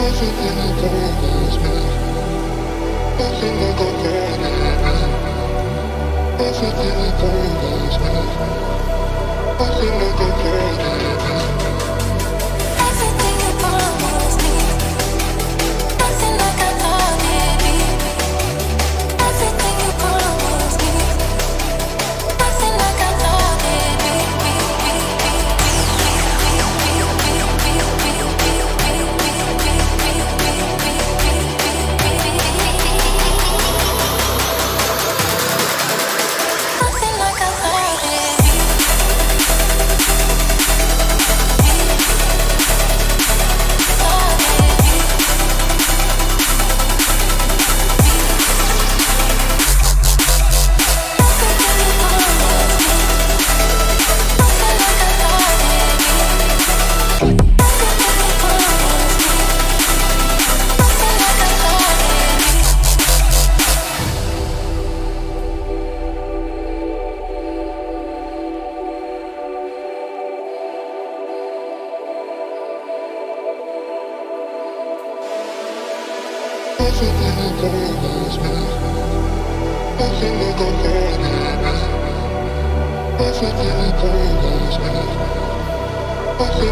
I that goes on in I think